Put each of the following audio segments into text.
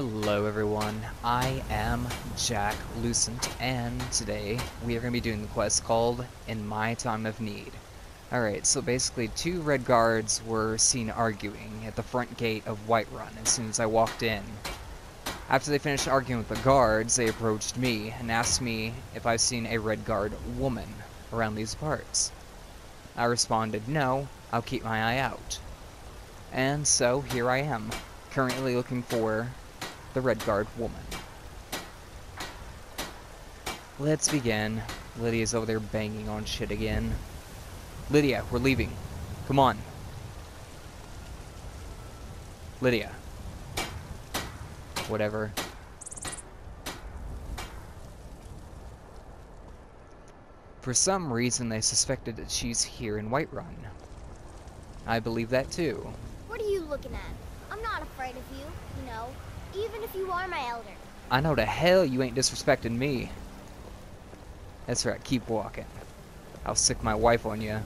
Hello everyone, I am Jack Lucent, and today we are going to be doing the quest called In My Time of Need. Alright, so basically two red guards were seen arguing at the front gate of Whiterun as soon as I walked in. After they finished arguing with the guards, they approached me and asked me if I've seen a red guard woman around these parts. I responded, no, I'll keep my eye out. And so here I am, currently looking for the Red Guard woman. Let's begin. Lydia's over there banging on shit again. Lydia, we're leaving. Come on. Lydia. Whatever. For some reason, they suspected that she's here in Whiterun. I believe that too. What are you looking at? I'm not afraid of you, you know, even if you are my elder. I know the hell you ain't disrespecting me. That's right, keep walking. I'll sick my wife on you.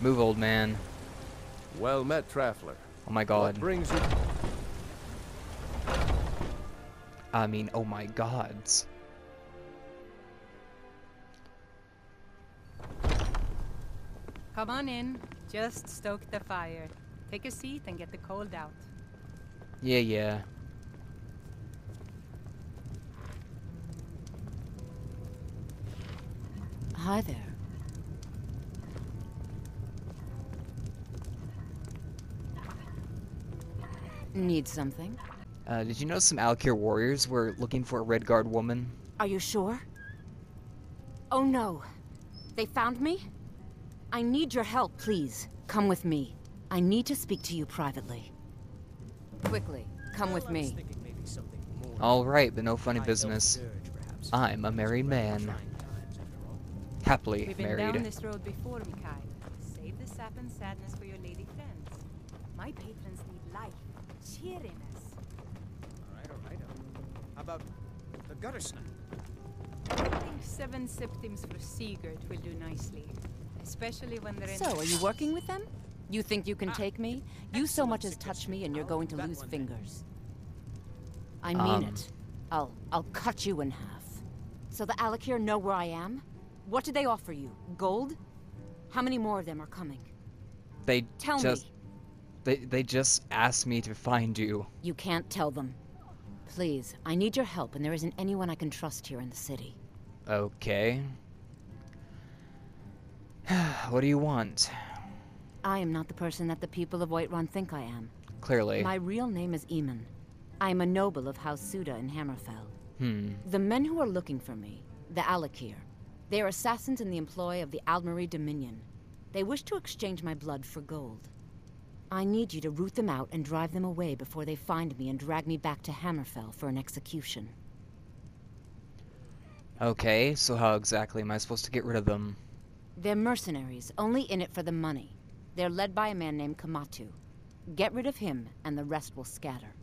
Move, old man. Well met, Traveler. Oh my god. What god. brings you? I mean, oh my gods. Come on in. Just stoke the fire. Take a seat and get the cold out. Yeah, yeah. Hi there. Need something? Uh, did you know some Alik'r warriors were looking for a Red Guard woman? Are you sure? Oh no. They found me? I need your help, please. Come with me. I need to speak to you privately. Quickly, come with me. Alright, but no funny business. I'm a married man. Happily We've been down married. this road before, Mikael. Save the sap and sadness for your lady friends. My patrons need life, cheeriness. Alright, alright. How about the gutter snipe? I think seven septims for Sigurd will do nicely. Especially when they're in So, are you working with them? You think you can take me? You so much as touch me and you're going to lose fingers. I mean Um. it. I'll I'll cut you in half. So the Alik'r know where I am? What did they offer you? Gold? How many more of them are coming? They Tell just me. they they just asked me to find you. You can't tell them. Please, I need your help and there isn't anyone I can trust here in the city. Okay. what do you want? I am not the person that the people of Whiterun think I am. Clearly. My real name is Eamon. I am a noble of House Suda in Hammerfell. Hmm. The men who are looking for me, the Alik'r, they are assassins in the employ of the Aldmeri Dominion. They wish to exchange my blood for gold. I need you to root them out and drive them away before they find me and drag me back to Hammerfell for an execution. Okay, so how exactly am I supposed to get rid of them? They're mercenaries, only in it for the money. They're led by a man named Kematu. Get rid of him, and the rest will scatter.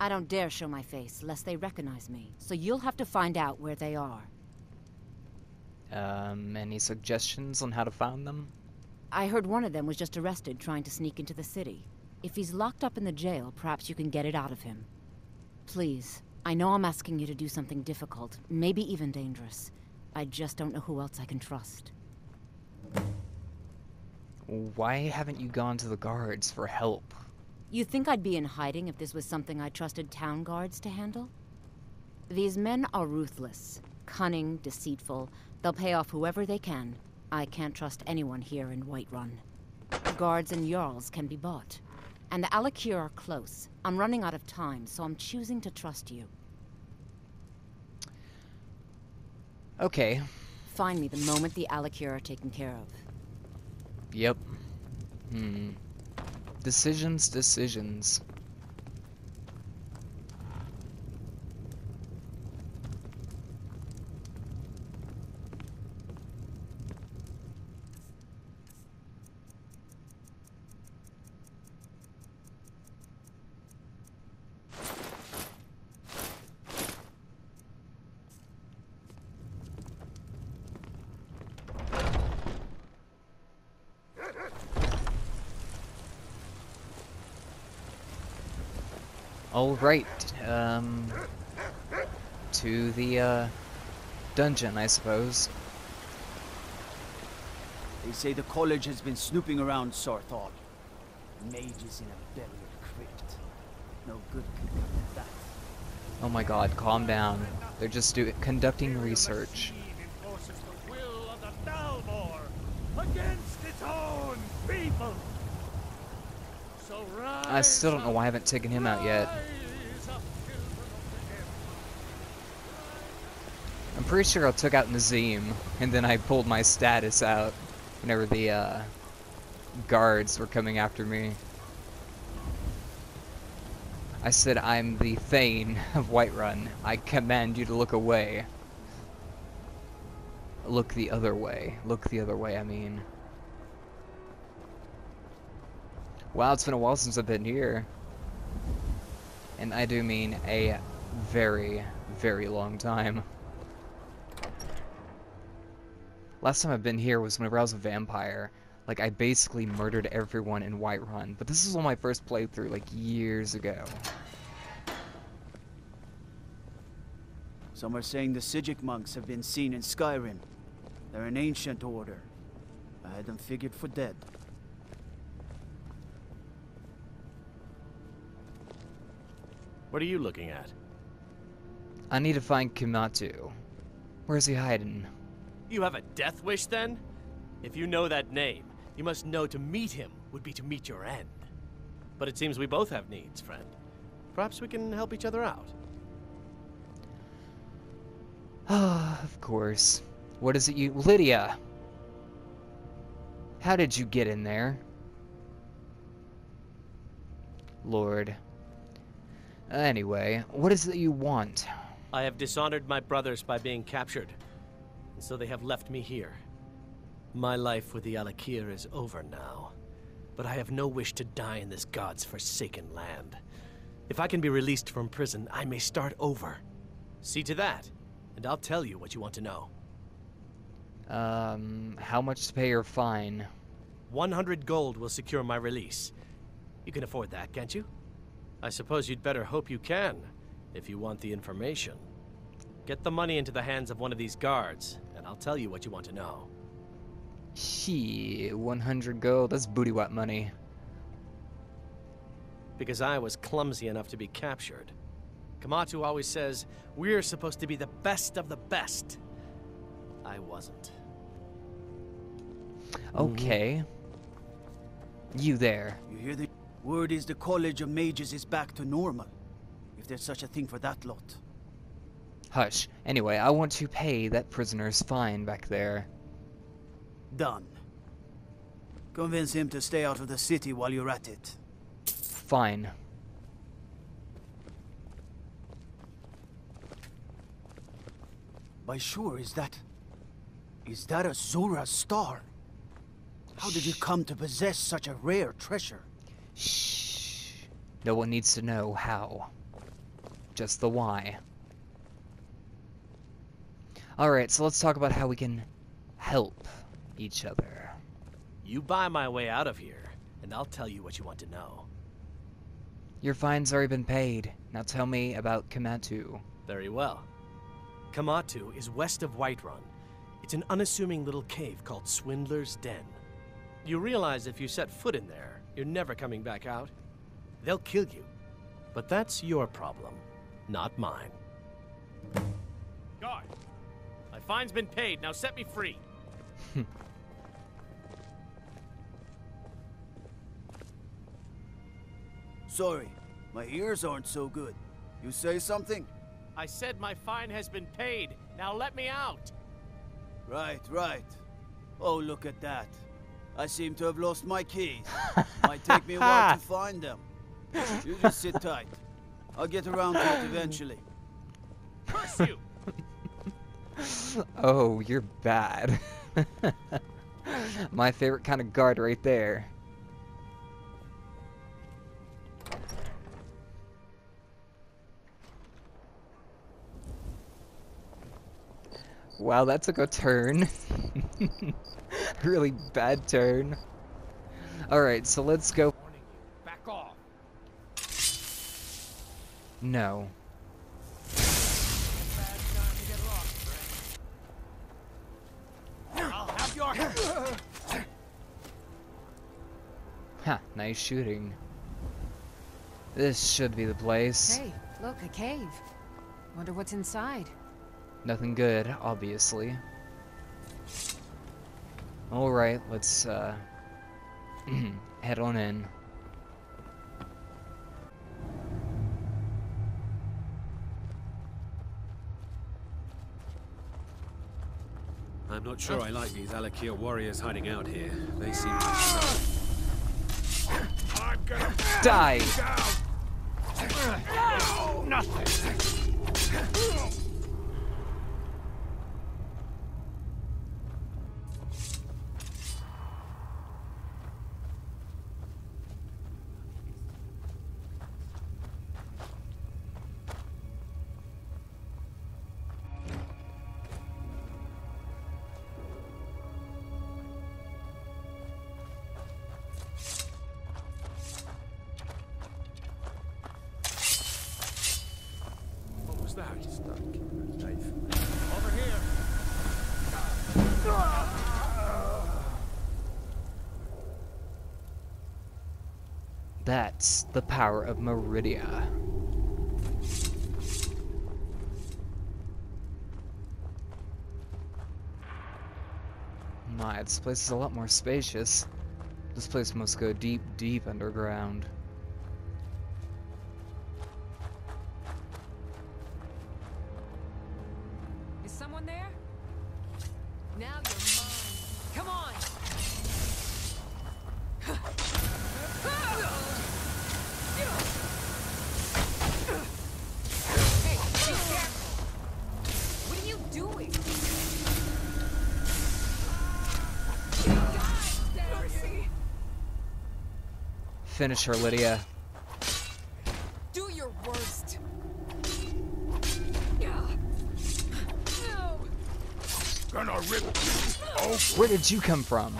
I don't dare show my face, lest they recognize me, so you'll have to find out where they are. Um, any suggestions on how to find them? I heard one of them was just arrested trying to sneak into the city. If he's locked up in the jail, perhaps you can get it out of him. Please, I know I'm asking you to do something difficult, maybe even dangerous. I just don't know who else I can trust. Why haven't you gone to the guards for help? You think I'd be in hiding if this was something I trusted town guards to handle? These men are ruthless, cunning, deceitful. They'll pay off whoever they can. I can't trust anyone here in Whiterun. Guards and Jarls can be bought. And the Alik'r are close. I'm running out of time, so I'm choosing to trust you. Okay. Find me the moment the Alik'r are taken care of. Yep. Hmm. Decisions, decisions. All right. Um, to the uh, dungeon, I suppose. They say the college has been snooping around Saarthal. Mages in a buried crypt. No good can come of that. Oh my god, calm down. They're just do conducting research. enforces the will of the Thalmor against its own people. I still don't know why I haven't taken him out yet. I'm pretty sure I took out Nazeem, and then I pulled my status out whenever the uh, guards were coming after me. I said, I'm the Thane of Whiterun. I command you to look away. Look the other way. Look the other way, I mean. Wow, it's been a while since I've been here. And I do mean a very, very long time. Last time I've been here was whenever I was a vampire. Like, I basically murdered everyone in Whiterun. But this is on my first playthrough, like, years ago. Some are saying the Psijic monks have been seen in Skyrim. They're an ancient order. I had them figured for dead. What are you looking at? I need to find Kematu. Where's he hiding? You have a death wish then? If you know that name, you must know to meet him would be to meet your end. But it seems we both have needs, friend. Perhaps we can help each other out. Ah, of course. What is it you- Lydia! How did you get in there? Lord. Anyway, what is it you want? I have dishonored my brothers by being captured, and so they have left me here. My life with the Alik'r is over now, but I have no wish to die in this god's forsaken land. If I can be released from prison, I may start over. See to that, and I'll tell you what you want to know. Um, how much to pay your fine? 100 gold will secure my release. You can afford that, can't you? I suppose you'd better hope you can, if you want the information. Get the money into the hands of one of these guards, and I'll tell you what you want to know. He, 100 gold, that's booty wet money. Because I was clumsy enough to be captured. Kematu always says, we're supposed to be the best of the best. I wasn't. Okay. You there. You hear the word is the College of Mages is back to normal. If there's such a thing for that lot. Hush. Anyway, I want to pay that prisoner's fine back there. Done. Convince him to stay out of the city while you're at it. Fine. By Shor, is that... Is that Azura's Star? How did you come to possess such a rare treasure? Shh. No one needs to know how. Just the why. Alright, so let's talk about how we can help each other. You buy my way out of here, and I'll tell you what you want to know. Your fine's already been paid. Now tell me about Kematu. Very well. Kematu is west of Whiterun. It's an unassuming little cave called Swindler's Den. You realize if you set foot in there, you're never coming back out. They'll kill you. But that's your problem, not mine. Guard! My fine's been paid, now set me free! Sorry, my ears aren't so good. You say something? I said my fine has been paid, now let me out! Right, right. Oh, look at that. I seem to have lost my keys. Might take me a while to find them. You just sit tight. I'll get around to it eventually. Curse you! Oh, you're bad. My favorite kind of guard right there. Wow, that took a turn. really bad turn. Alright, so let's go. Back off. No. I'll Ha, nice shooting. This should be the place. Hey, look, a cave. Wonder what's inside. Nothing good, obviously. Alright, let's uh head on in. I'm not sure I like these Alik'r warriors hiding out here. They seem to I'm gonna Die! down. Nothing. Was that? Knife. Over here. That's the power of Meridia. My, this place is a lot more spacious. This place must go deep, deep underground. Finish her, Lydia. Do your worst. No. Gonna rip you open. Where did you come from?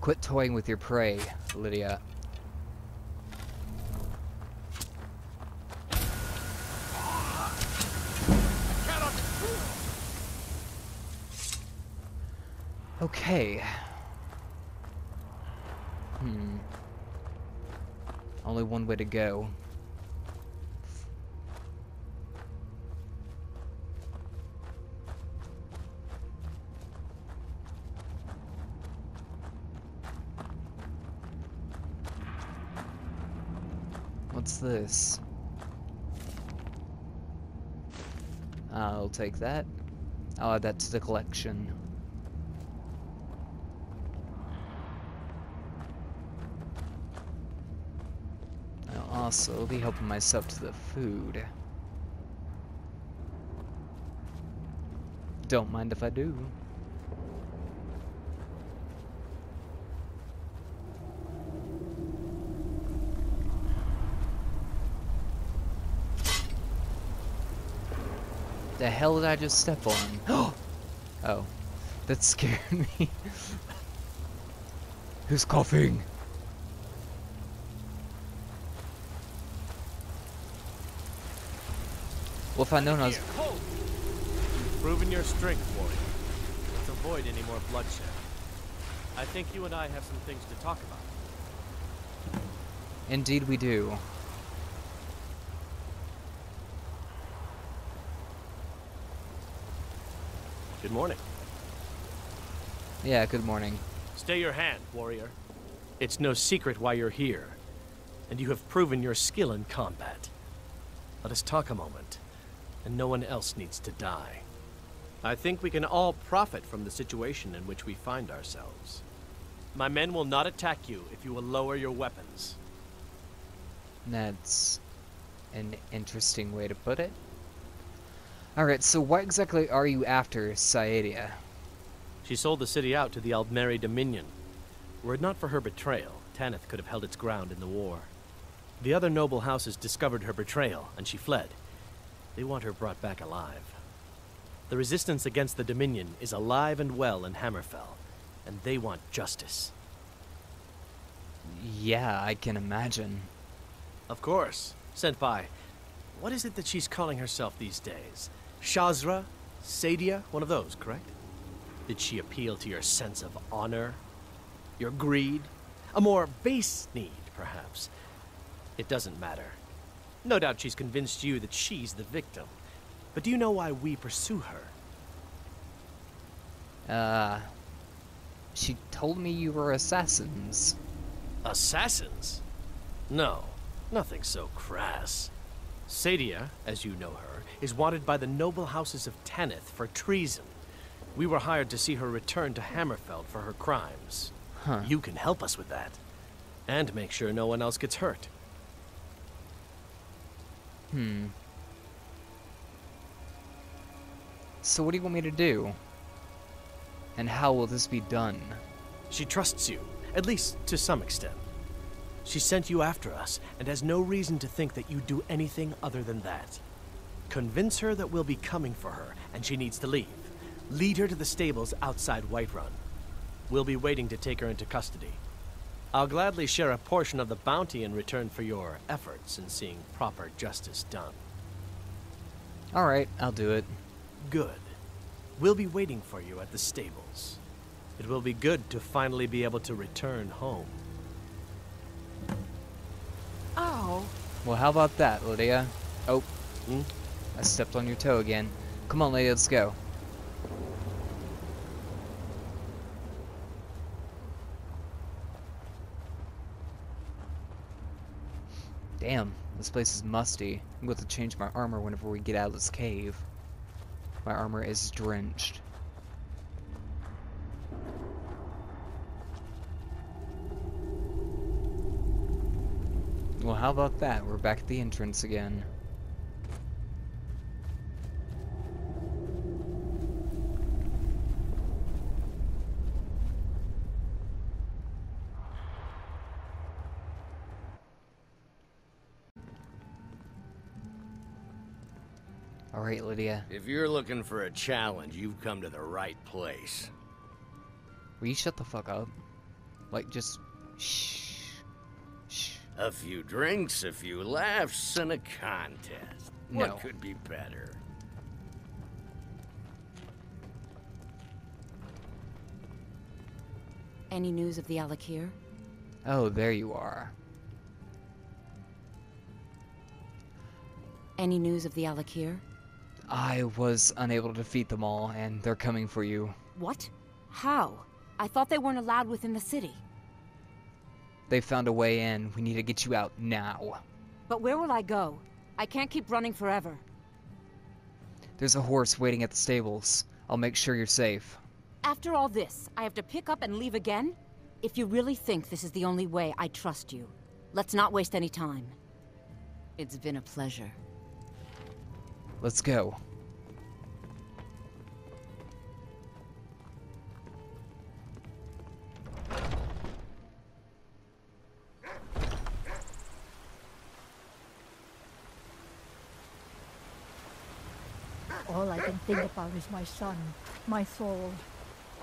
Quit toying with your prey, Lydia. Okay. Hmm. Only one way to go. What's this? I'll take that. I'll add that to the collection. I'll also be helping myself to the food. Don't mind if I do. The hell did I just step on? oh, that scared me. Who's coughing? Well, if I'd known I was... You've proven your strength, warrior. Let's avoid any more bloodshed. I think you and I have some things to talk about. Indeed we do. Good morning. Yeah, good morning. Stay your hand, warrior. It's no secret why you're here, and you have proven your skill in combat. Let us talk a moment, and no one else needs to die. I think we can all profit from the situation in which we find ourselves. My men will not attack you if you will lower your weapons. That's an interesting way to put it. Alright, so what exactly are you after, Saadia? She sold the city out to the Aldmeri Dominion. Were it not for her betrayal, Taneth could have held its ground in the war. The other noble houses discovered her betrayal, and she fled. They want her brought back alive. The resistance against the Dominion is alive and well in Hammerfell, and they want justice. Yeah, I can imagine. Of course. Senpai, what is it that she's calling herself these days? Shazra? Saadia? One of those, correct? Did she appeal to your sense of honor? Your greed? A more base need, perhaps? It doesn't matter. No doubt she's convinced you that she's the victim. But do you know why we pursue her? Uh, she told me you were assassins. Assassins? No, nothing so crass. Saadia, as you know her, is wanted by the noble houses of Taneth for treason. We were hired to see her return to Hammerfell for her crimes. Huh. You can help us with that. And make sure no one else gets hurt. Hmm. So what do you want me to do? And how will this be done? She trusts you, at least to some extent. She sent you after us and has no reason to think that you'd do anything other than that. Convince her that we'll be coming for her and she needs to leave. Lead her to the stables outside Whiterun. We'll be waiting to take her into custody. I'll gladly share a portion of the bounty in return for your efforts in seeing proper justice done. Alright, I'll do it. Good. We'll be waiting for you at the stables. It will be good to finally be able to return home. Oh. Well, how about that, Lydia? Oh, Hmm? I stepped on your toe again. Come on, Lydia, let's go. Damn, this place is musty. I'm going to change my armor whenever we get out of this cave. My armor is drenched. Well, how about that? We're back at the entrance again. Alright, Lydia. If you're looking for a challenge, you've come to the right place. Will you shut the fuck up? Like, just shh. Shh. A few drinks, a few laughs, and a contest. No. What could be better? Any news of the Alik'r? Oh, there you are. Any news of the Alik'r? I was unable to defeat them all, and they're coming for you. What? How? I thought they weren't allowed within the city. They found a way in. We need to get you out now. But where will I go? I can't keep running forever. There's a horse waiting at the stables. I'll make sure you're safe. After all this, I have to pick up and leave again? If you really think this is the only way, I trust you. Let's not waste any time. It's been a pleasure. Let's go. All I can think about is my son, my Thor.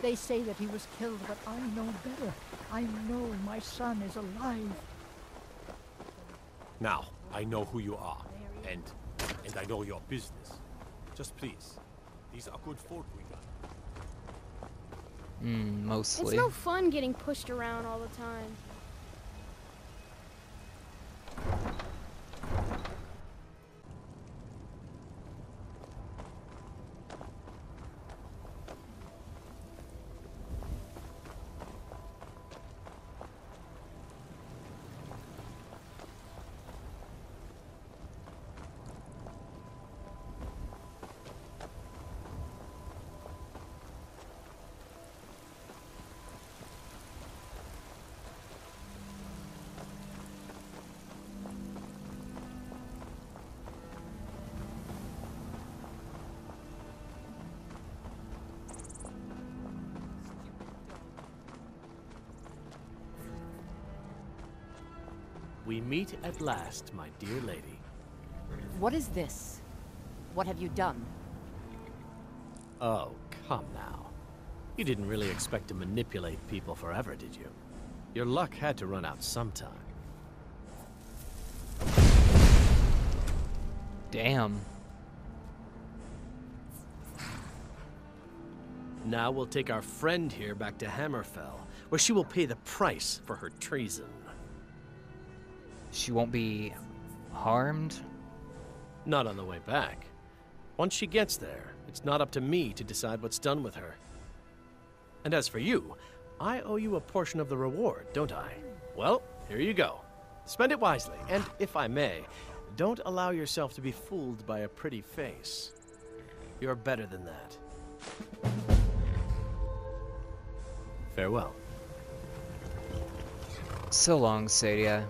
They say that he was killed, but I know better. I know my son is alive. Now, I know who you are, and and I know your business. Just please, these are good folk we got. Hmm, It's no fun getting pushed around all the time. We meet at last, my dear lady. What is this? What have you done? Oh, come now. You didn't really expect to manipulate people forever, did you? Your luck had to run out sometime. Damn. Now we'll take our friend here back to Hammerfell, where she will pay the price for her treason. She won't be harmed? Not on the way back. Once she gets there, it's not up to me to decide what's done with her. And as for you, I owe you a portion of the reward, don't I? Well, here you go. Spend it wisely, and if I may, don't allow yourself to be fooled by a pretty face. You're better than that. Farewell. So long, Saadia.